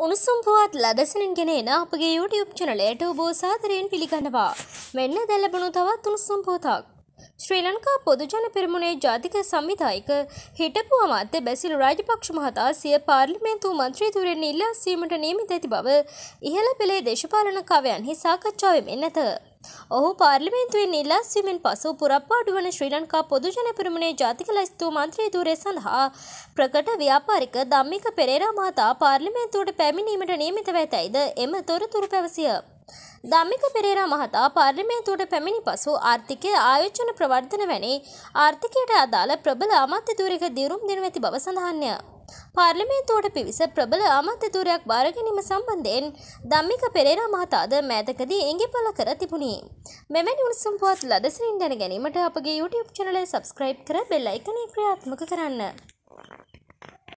උණුසුම් පුවත් ලදසනින් ගෙන එන අපගේ YouTube චනලයට ඔබ සාදරයෙන් පිළිගන්නවා. මෙන්න දැල්ලබනු තවත් උණුසුම් පුවතක්. ශ්‍රී ලංකා පොදුජන පෙරමුණේ ජාතික සංවිධායක හිටපු අමාත්‍ය බැසිල් රාජපක්ෂ මහතා සිය පාර්ලිමේන්තු මන්ත්‍රීතුරෙන් ඉල්ලා සීමට නියමිත ඇති බව ඉහළ පෙළේ දේශපාලන කවයන්හි සාකච්ඡා වෙමින් නැත. ඔහු පාර්ලිමේන්තුවෙන් ඉල්ලාස්වීමෙන් පසු පුරප්පාඩු වන ශ්‍රී ලංකා පොදුජන පෙරමුණේ ජාතික ලැස්තු මන්ත්‍රීතුරය සඳහා ප්‍රකට ව්‍යාපාරික ධම්මික පෙරේරා මහතා පාර්ලිමේන්තුවට පැමිණීමට නියමිතව ඇතැයිද එම තොරතුරු පැවසිය. ධම්මික පෙරේරා මහතා පාර්ලිමේන්තුවට පැමිණි පසු ආර්ථිකය ආයෝජන ප්‍රවර්ධන වැනි ආර්ථිකයට අදාළ ප්‍රබල අමාත්‍යතුරයක දියුරුම් දෙනු ඇති බව සඳහන්ය. පාර්ලිමේන්තුවට පිවිස ප්‍රබල අමාත්‍යතුරයක් භාරගැනීම සම්බන්ධයෙන් ධම්මික පෙරේරා මහතාද මෑතකදී ඉඟි පල කර තිබුණි. මෙවැනි උණුසුම් පුවත් ලදසිරින් දැන ගැනීමට අපගේ YouTube චැනලය සබස්ක්‍රයිබ් කර බෙල් අයිකනේ ක්‍රියාත්මක කරන්න.